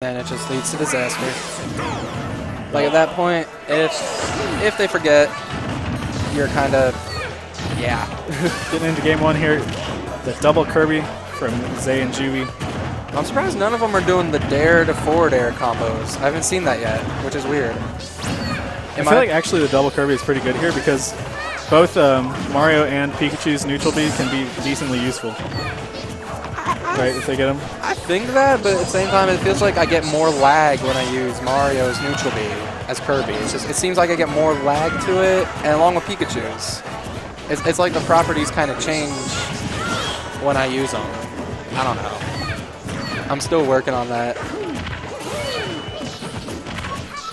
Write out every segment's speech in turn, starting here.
and it just leads to disaster. Like at that point, if if they forget, you're kind of yeah. Getting into game one here, the double Kirby from Zae and Juvey. I'm surprised none of them are doing the D-air to forward air combos. I haven't seen that yet, which is weird. I feel like actually the double Kirby is pretty good here because both um, Mario and Pikachu's neutral B can be decently useful. Right, if they get them? I think that, but at the same time, it feels like I get more lag when I use Mario's neutral B as Kirby. It's just, it seems like I get more lag to it, and along with Pikachu's. It's, it's like the properties kind of change when I use them. I don't know. I'm still working on that.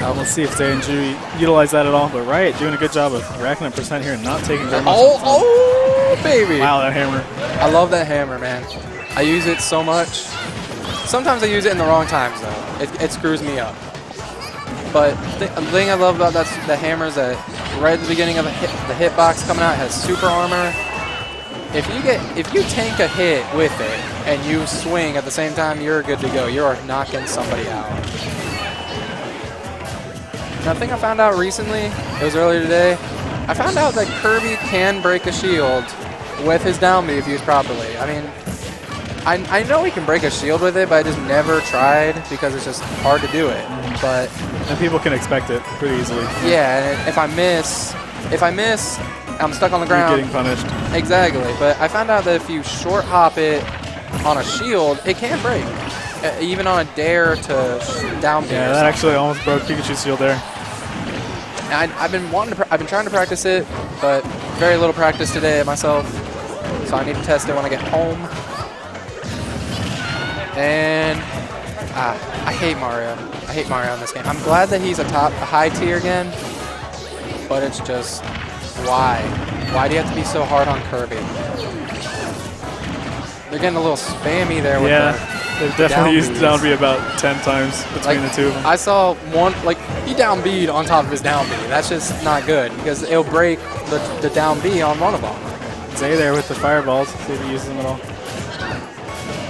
Uh, we'll see if Juvey utilize that at all. But Riot doing a good job of racking up percent here and not taking very much. Oh, oh, baby. Wow, that hammer. I love that hammer, man. I use it so much. Sometimes I use it in the wrong times, though. It, it screws me up. But th the thing I love about that, the hammer is that right at the beginning of the, hit, the hitbox coming out, has super armor. If you get, if you tank a hit with it and you swing at the same time, you're good to go. You are knocking somebody out. Now, thing I found out recently, it was earlier today, I found out that Kirby can break a shield with his down B if used properly. I mean, I, I know he can break a shield with it, but I just never tried because it's just hard to do it. But and people can expect it pretty easily. Yeah, and if I miss, if I miss, I'm stuck on the ground. You're getting punished. Exactly. But I found out that if you short hop it on a shield, it can break. Even on a D-air to down. Yeah, that actually almost broke Pikachu's shield there. I, have been wanting to. I've been trying to practice it, but very little practice today myself. So I need to test it when I get home. And ah, I hate Mario. I hate Mario in this game. I'm glad that he's a top, a high tier again, but it's just why? Why do you have to be so hard on Kirby? They're getting a little spammy there with yeah. the They've definitely used down B about 10 times between like, the two of them. I saw one, like, he down B'd on top of his down B. That's just not good because it'll break the, the down B on one of them. Zae there with the fireballs. See if he uses them at all.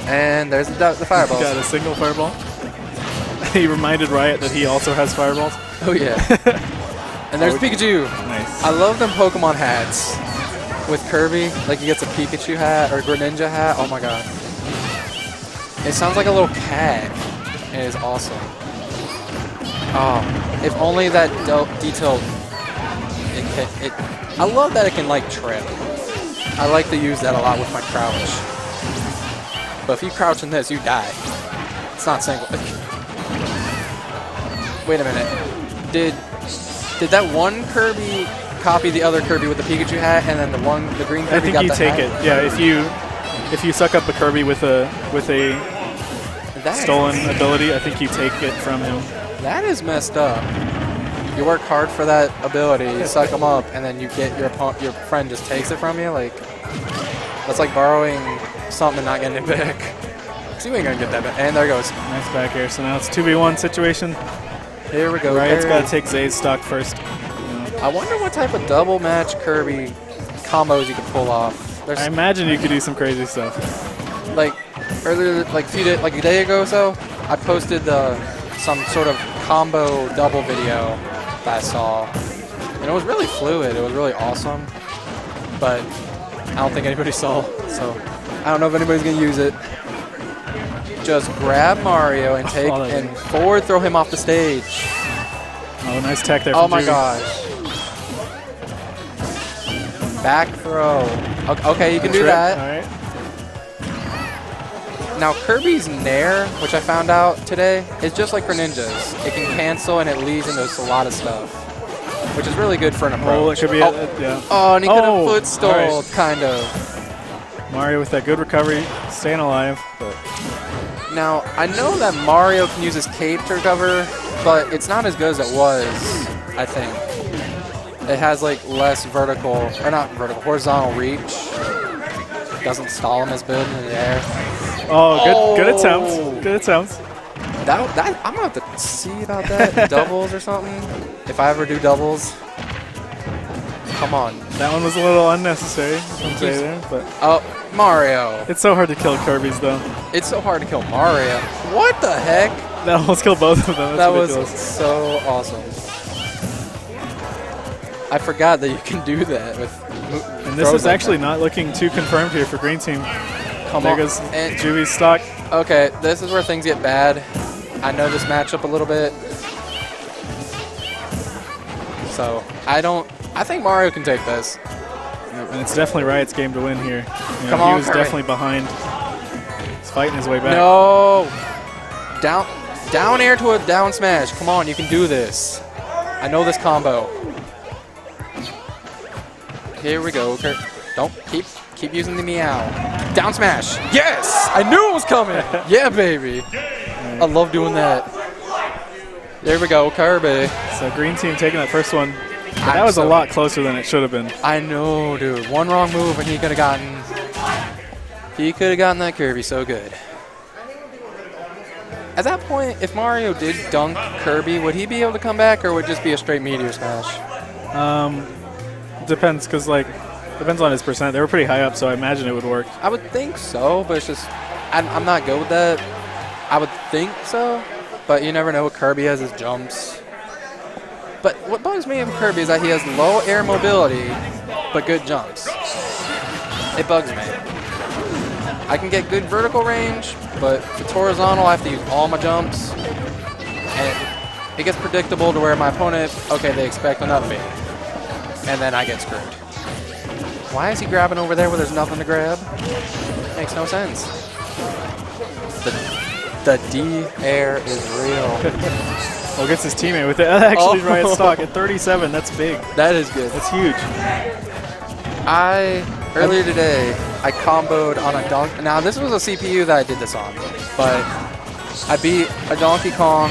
And there's the, the fireballs. Got a single fireball. he reminded Riot that he also has fireballs. Oh, yeah. and there's oh, Pikachu. Nice. I love them Pokemon hats with Kirby. Like, he gets a Pikachu hat or a Greninja hat. Oh, my God. It sounds like a little cat. It is awesome. Oh, if only that detail. It, can, it, I love that it can like trip. I like to use that a lot with my crouch. But if you crouch in this, you die. It's not single. Wait a minute. Did did that one Kirby copy the other Kirby with the Pikachu hat, and then the one the green Kirby I think got you the take hat? it. Yeah, if you if you suck up a Kirby with a with a that stolen ability, I think you take it from him. That is messed up. You work hard for that ability, you suck them up, and then you get your your friend just takes it from you. Like that's like borrowing something not getting it back. So you ain't gonna get that back. And there goes. Nice back air. So now it's 2v1 situation. Here we go. Riot's got to take Zae's stock first. I wonder what type of double match Kirby combos you can pull off. There's I imagine you could do some crazy stuff. Like earlier, like a few day, like a day ago or so, I posted the some sort of combo double video that I saw, and it was really fluid. It was really awesome, but I don't think anybody saw. So I don't know if anybody's gonna use it. Just grab Mario and take oh, and forward throw him off the stage. Oh, nice tech there. Oh my gosh. Back throw. Okay, you can do that. All right. Now Kirby's Nair, which I found out today, is just like for ninjas. It can cancel and it leads into a lot of stuff, which is really good for an approach. Oh, it should be. Oh, a, yeah. oh and he could have oh, stalled, right. kind of. Mario with that good recovery, staying alive. But. Now I know that Mario can use his cape to recover, but it's not as good as it was. I think it has like less vertical, or not vertical, horizontal reach. Doesn't stall him as good in the air. Oh, good, oh. good attempt. Good attempt. That, that, I'm gonna have to see about that doubles or something. If I ever do doubles, come on. That one was a little unnecessary. There, but oh, Mario. It's so hard to kill Kirby's though. It's so hard to kill Mario. What the heck? that almost killed both of them. That's that ridiculous. was so awesome. I forgot that you can do that with. And this is actually not looking too confirmed here for green team. Come there on. goes And- Juby's stock. Okay, this is where things get bad. I know this matchup a little bit. So, I don't... I think Mario can take this. And it's definitely Riot's game to win here. You know, Come he was definitely behind. He's fighting his way back. No! Down, down air to a down smash. Come on, you can do this. I know this combo. Here we go. Kurt. Don't keep keep using the meow. Down smash. Yes! I knew it was coming. yeah, baby. I love doing that. There we go, Kirby. So green team taking that first one. But that I'm was a lot closer than it should have been. I know, dude. One wrong move and he could have gotten. He could have gotten that Kirby so good. At that point, if Mario did dunk Kirby, would he be able to come back, or would it just be a straight Meteor Smash? Um, depends, because like depends on his percent. They were pretty high up, so I imagine it would work. I would think so, but it's just I'm, I'm not good with that. I would think so, but you never know. What Kirby has his jumps. But what bugs me in Kirby is that he has low air mobility, but good jumps. It bugs me. I can get good vertical range, but if it's horizontal, I have to use all my jumps. And it gets predictable to where my opponent, okay, they expect enough of me. And then I get screwed. Why is he grabbing over there where there's nothing to grab? Makes no sense. The, the D air is real. Well, gets his teammate with it. That actually Oh. Riot stock at 37. That's big. that is good. That's huge. I earlier today I comboed on a Donkey. Now this was a CPU that I did this on, but I beat a Donkey Kong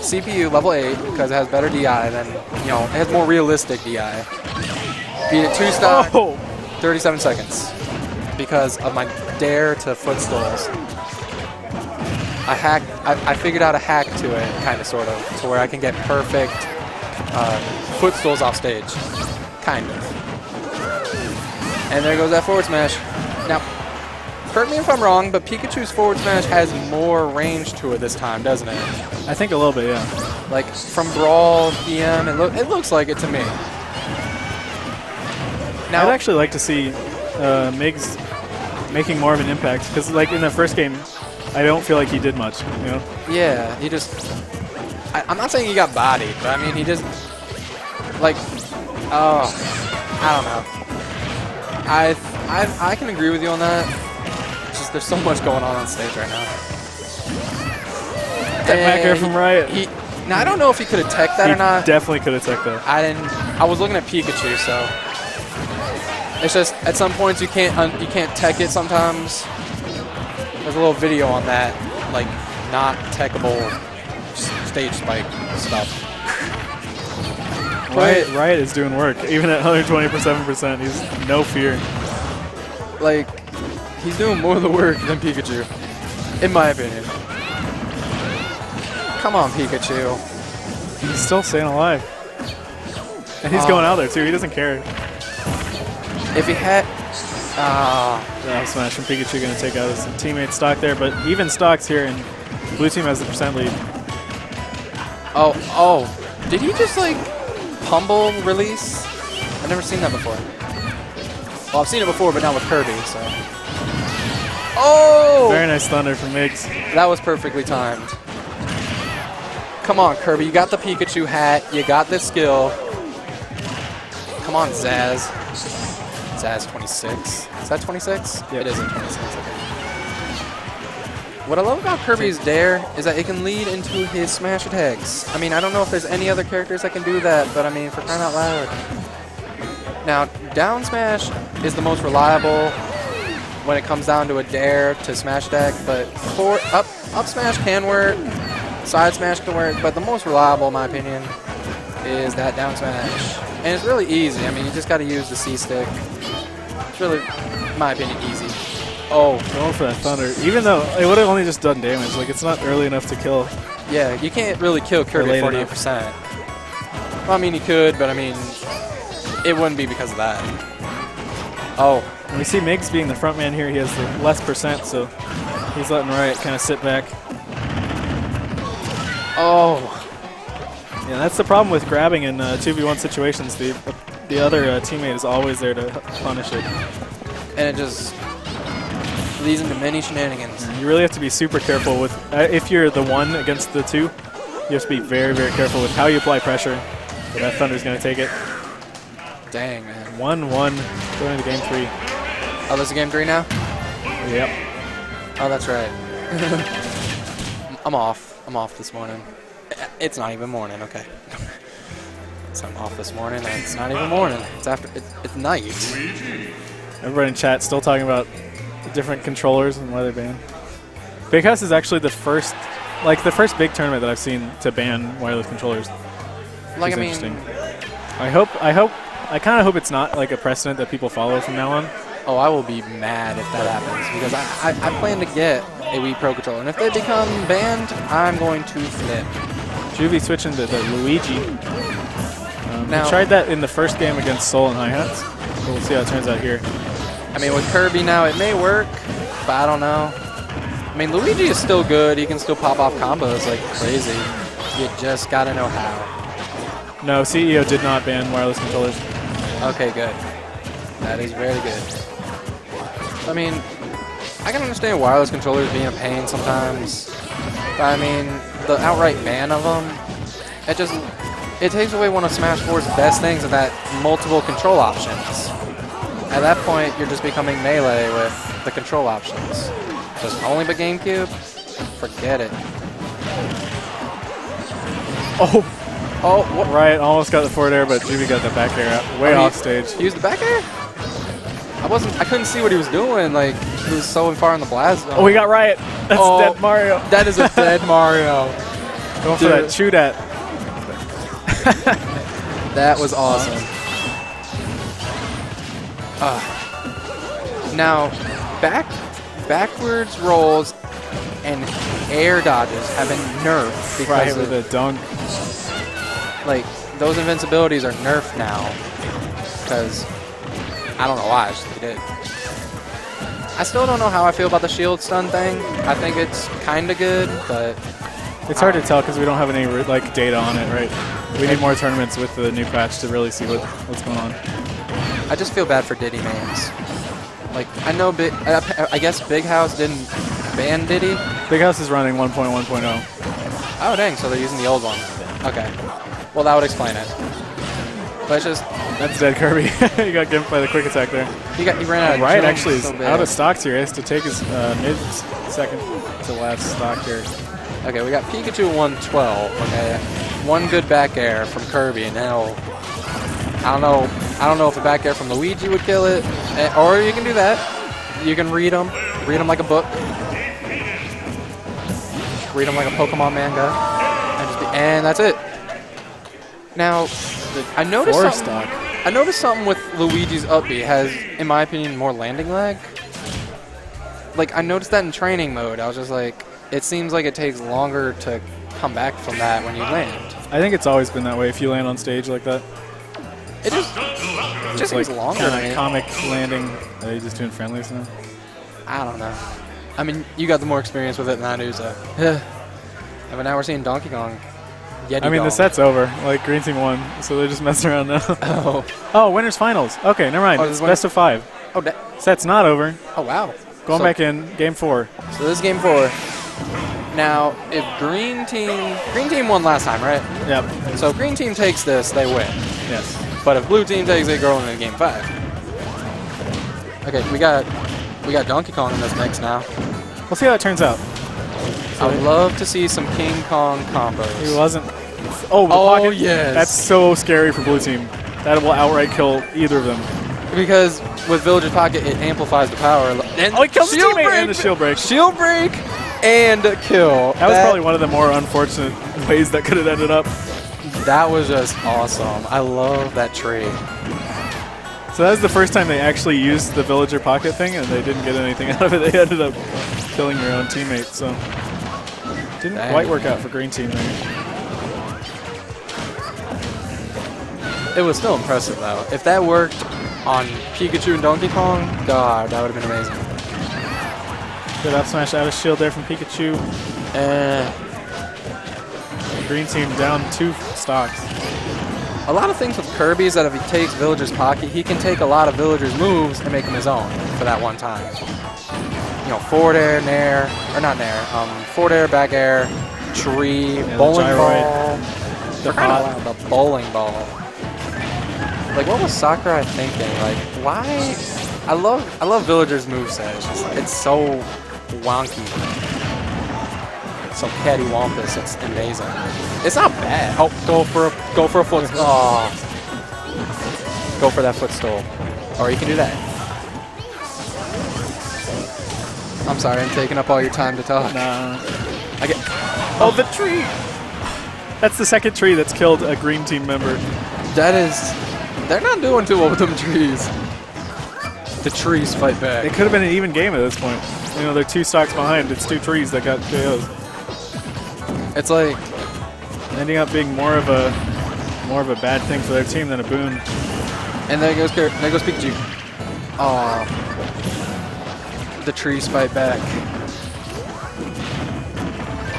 CPU level eight because it has better DI than you know it has more realistic DI. Beat it two stock, Oh, 37 seconds because of my D-air to footstools. I hacked. I, I figured out a hack to it, kind of, sort of, to where I can get perfect uh, footstools off stage, kind of. And there goes that forward smash. Now, correct me if I'm wrong, but Pikachu's forward smash has more range to it this time, doesn't it? I think a little bit, yeah. Like from Brawl, DM, it, loo- it looks like it to me. Now, I'd actually like to see uh, Migz making more of an impact because, like in the first game, I don't feel like he did much. You know, Yeah, he just. I, I'm not saying he got bodied, but I mean he just like. Oh, I don't know. I I I can agree with you on that. It's just there's so much going on on stage right now. that back air from Riot. He, now I don't know if he could have tech that He or not. definitely could have took that. I didn't. I was looking at Pikachu, so it's just at some points you can't un, you can't tech it sometimes. There's a little video on that, like not techable stage spike stuff. Riot, Riot is doing work, even at 127 percent. He's no fear. Like he's doing more of the work than Pikachu, in my opinion. Come on, Pikachu. He's still staying alive, and he's Oh. going out there too. He doesn't care. If he had, ah, Yeah, smash from Pikachu going to take out his teammate stock there, but even stocks here, and blue team has the percent lead. oh, oh, did he just like humble release? I've never seen that before. Well, I've seen it before, but not with Kirby, so. Oh! Very nice thunder from Migz. That was perfectly timed. Come on, Kirby. You got the Pikachu hat. You got this skill. Come on, Zaz. Zaz 26. Is that 26? Yep. It isn't 26. What I love about Kirby's D-air is that it can lead into his smash attacks. I mean, I don't know if there's any other characters that can do that, but I mean, for crying out loud. Now, down smash is the most reliable when it comes down to a D-air to smash deck, but for up up smash can work, side smash can work, but the most reliable, in my opinion, is that down smash. And it's really easy. I mean, you just got to use the C stick. It's really, in my opinion, easy. Oh, Going for that thunder, even though it would have only just done damage. Like it's not early enough to kill. yeah, you can't really kill Kirby at enough. 48%. Well, I mean, you could, but I mean, it wouldn't be because of that. Oh, And we see Migz being the front man here. He has the less percent, so he's letting Riot kind of sit back. Oh. Yeah, that's the problem with grabbing in uh, 2v1 situations. The the other uh, teammate is always there to punish it. And it just leads into many shenanigans. You really have to be super careful with, uh, if you're the one against the two, you have to be very, very careful with how you apply pressure. But that Thunder's going to take it. Dang, man. 1-1 going into game three. Oh, this is game three now? Yep. Oh, that's right. I'm off. I'm off this morning. It's not even morning, okay. So I'm off this morning, and it's not even morning. It's after, it, it's night. Everybody in chat still talking about different controllers and why they ban. banned. Big House is actually the first, like the first big tournament that I've seen to ban wireless controllers. Like, I mean, I hope, I hope, I kind of hope it's not like a precedent that people follow from now on. Oh, I will be mad if that happens because I, I, I plan to get a Wii Pro Controller, and if they become banned, I'm going to flip. Juvey switching to the Luigi. Now, tried that in the first game against Soul and Hi-Hats, so we'll see how it turns out here. I mean, with Kirby now, it may work, but I don't know. I mean, Luigi is still good. He can still pop off combos like crazy. You just got to know how. No, CEO did not ban wireless controllers. Okay, good. That is very good. I mean, I can understand wireless controllers being a pain sometimes. But I mean, the outright ban of them, it just it takes away one of Smash 4's best things of that multiple control options. At that point, you're just becoming melee with the control options. Just only but GameCube? Forget it. Oh! Oh, what? Riot, almost got the forward air, but Jimmy got the back air way oh, off stage. He used the back air? I wasn't, I couldn't see what he was doing. Like, he was so far in the blast oh, zone. Oh, we got Riot. That's oh, dead Mario. That is a dead Mario. Going for that shoot at. that was awesome. Uh, now, back backwards rolls and air dodges have been nerfed because right, of, a dunk. Like those invincibilities are nerfed now because I don't know why. I just did. I still don't know how I feel about the shield stun thing. I think it's kind of good, but it's hard to tell because we don't have any like data on it, right? We need more tournaments with the new patch to really see what, what's going on. I just feel bad for Diddy mains. Like, I know, Big, I guess Big House didn't ban Diddy. Big House is running 1.1.0. Oh, dang, so they're using the old one. Okay. Well, that would explain it. But it's just... That's dead Kirby. he got gimped by the quick attack there. He got he ran out of Right, actually, is so out of stocks here. He has to take his uh, mid-second to last stock here. Okay, we got Pikachu 112. Okay, one good back air from Kirby, and now I don't know. I don't know if a back air from Luigi would kill it, eh, or you can do that. You can read them, read them like a book, read them like a Pokemon manga, and, be, and that's it. Now, I noticed something. Stock. I noticed something with Luigi's up has, in my opinion, more landing lag. Like I noticed that in training mode. I was just like, it seems like it takes longer to come back from that when you land. I think it's always been that way. If you land on stage like that. It just, it just like longer. Kind of comic landing. Are you just doing friendlies now? I don't know. I mean, you got the more experience with it than I do, so. yeah, but now we're seeing Donkey Kong. Yeti I mean, the set's over. Like, Green Team won, so they're just messing around now. oh. Oh, winners finals. Okay, never mind. Oh, it's best of five. Oh, set's not over. Oh, wow. Going so, back in, game four. So this is game four. Now, if Green Team... Green Team won last time, right? Yep. So if Green Team takes this, they win. Yes. But if blue team takes it, going into game five. Okay, we got we got Donkey Kong in this mix now. We'll see how it turns out. I would love to see some King Kong combos. He wasn't. Oh, oh yes. That's so scary for blue team. That will outright kill either of them. Because with Villager's Pocket, it amplifies the power. And oh, it kills shield the teammate break. and the shield break. Shield break and kill. That, that was probably one of the more unfortunate ways that could have ended up. That was just awesome. I love that tree. So that was the first time they actually used the villager pocket thing, and they didn't get anything out of it. They ended up killing their own teammate, so didn't Dang. quite work out for green team there. It was still impressive, though. If that worked on Pikachu and Donkey Kong, God, that would have been amazing. Good up smash out of shield there from Pikachu. Uh, green team down two stocks. A lot of things with Kirby is that if he takes Villager's pocket, he can take a lot of Villager's moves and make them his own for that one time. You know, forward air, nair, or not nair, um, forward air, back air, tree, Yeah, bowling gyroid, ball. The pot. of the bowling ball. Like, what was Sakurai thinking? Like, why? I love, I love Villager's moveset. It's, it's so wonky, so cattywampus. It's amazing. It's not bad. Oh, go for a, go for a foot. Oh, go for that footstool, or you can do that. I'm sorry, I'm taking up all your time to talk. Nah. I get. Oh, the tree! That's the second tree that's killed a green team member. That is. They're not doing too well with them trees. The trees fight back. It could have been an even game at this point. You know, they're two stocks behind. It's two trees that got KOs. It's like Ending up being more of a more of a bad thing for their team than a boon. And there goes there goes Pikachu. Aw. The trees fight back.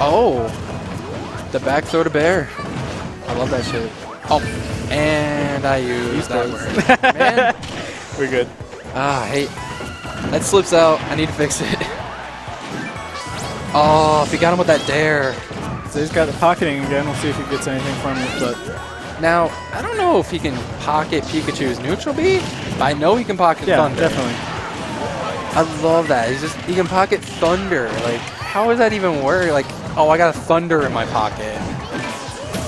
Oh. The back throw to bear. I love that shit. Oh. And I use Use that word. Man. We're good. Ah, I hate. That slips out. I need to fix it. Oh, if he got him with that D-air. So he's got the pocketing again. We'll see if he gets anything from it. But Now, I don't know if he can pocket Pikachu's neutral B, I know he can pocket yeah, Thunder. definitely. I love that. He's just he can pocket thunder. Like, how does that even work? Like, oh, I got a thunder in my pocket.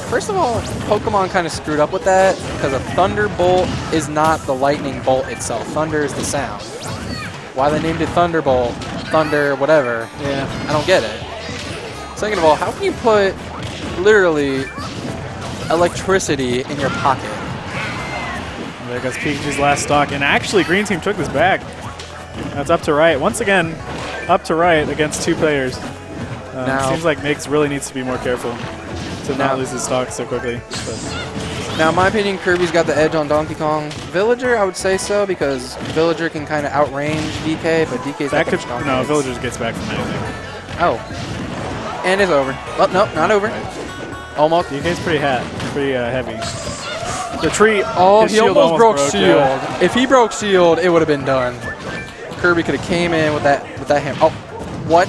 First of all, Pokemon kind of screwed up with that because a thunderbolt is not the lightning bolt itself. Thunder is the sound. Why they named it Thunderbolt, Thunder, whatever. Yeah. I don't get it. Second of all, how can you put literally electricity in your pocket? There goes Pikachu's last stock. And actually, Green Team took this back. That's up to right. Once again, up to right against two players. Um, Now- seems like Migz really needs to be more careful to Now- not lose his stock so quickly. But Now, in my opinion, Kirby's got the edge on Donkey Kong. Villager, I would say so because Villager can kind of outrange DK, but DK's that got could no hits. Villagers gets back from anything. Oh, and it's over. Oh no, not over. Almost. DK's pretty hat, pretty uh, heavy. The tree. Oh, he shield almost, broke, shield. yeah. If he broke shield, it would have been done. Kirby could have came in with that with that hammer. Oh, what?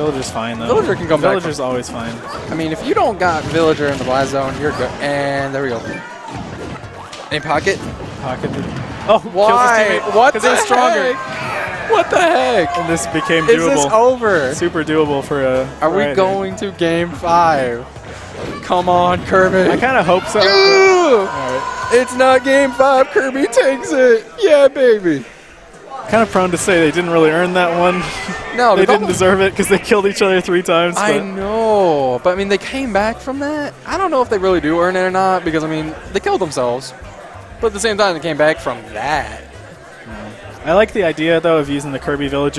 Villager's fine though. Villager can come back Villager's always fine. I mean, if you don't got Villager in the blast zone, you're good. And there we go. In pocket. Pocket. Oh, Why? What the he's stronger. What the heck? And this became doable. Is this over? Super doable for a. Are we going to game five? Come on, Kirby. I kind of hope so. but- All right. it's not game five. Kirby takes it. Yeah, baby. Kind of prone to say they didn't really earn that one. No, they didn't deserve it because they killed each other three times. I but- know, but I mean, they came back from that. I don't know if they really do earn it or not because I mean, they killed themselves, but at the same time, they came back from that. I like the idea though of using the Kirby Village